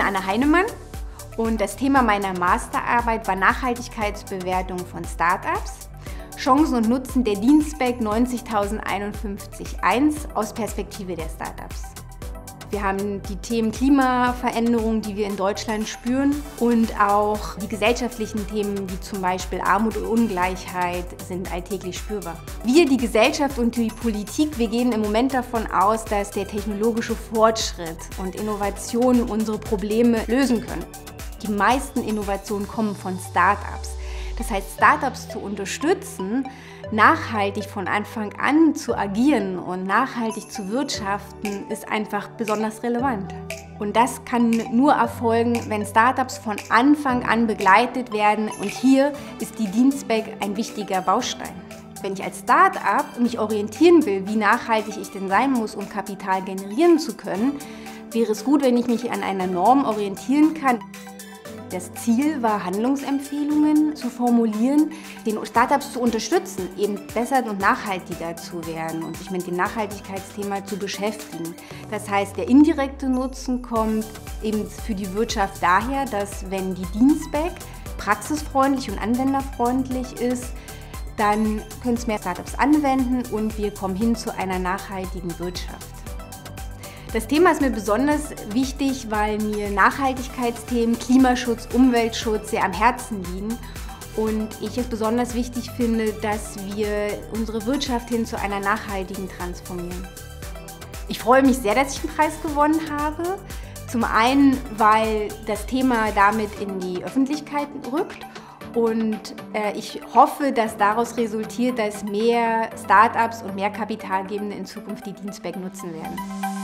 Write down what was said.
Anne Heinemann und das Thema meiner Masterarbeit war Nachhaltigkeitsbewertung von Startups. Chancen und Nutzen der Dienstback 90051 aus Perspektive der Startups. Wir haben die Themen Klimaveränderung, die wir in Deutschland spüren und auch die gesellschaftlichen Themen wie zum Beispiel Armut und Ungleichheit sind alltäglich spürbar. Wir, die Gesellschaft und die Politik, wir gehen im Moment davon aus, dass der technologische Fortschritt und Innovationen unsere Probleme lösen können. Die meisten Innovationen kommen von Start-ups. Das heißt, Startups zu unterstützen, nachhaltig von Anfang an zu agieren und nachhaltig zu wirtschaften, ist einfach besonders relevant. Und das kann nur erfolgen, wenn Startups von Anfang an begleitet werden. Und hier ist die Dienstback ein wichtiger Baustein. Wenn ich als Startup mich orientieren will, wie nachhaltig ich denn sein muss, um Kapital generieren zu können, wäre es gut, wenn ich mich an einer Norm orientieren kann. Das Ziel war, Handlungsempfehlungen zu formulieren, den Startups zu unterstützen, eben besser und nachhaltiger zu werden und sich mit dem Nachhaltigkeitsthema zu beschäftigen. Das heißt, der indirekte Nutzen kommt eben für die Wirtschaft daher, dass wenn die Dienstback praxisfreundlich und anwenderfreundlich ist, dann können es mehr Startups anwenden und wir kommen hin zu einer nachhaltigen Wirtschaft. Das Thema ist mir besonders wichtig, weil mir Nachhaltigkeitsthemen, Klimaschutz, Umweltschutz sehr am Herzen liegen und ich es besonders wichtig finde, dass wir unsere Wirtschaft hin zu einer nachhaltigen transformieren. Ich freue mich sehr, dass ich den Preis gewonnen habe. Zum einen, weil das Thema damit in die Öffentlichkeit rückt und äh, ich hoffe, dass daraus resultiert, dass mehr Startups und mehr Kapitalgebende in Zukunft die Dienstback nutzen werden.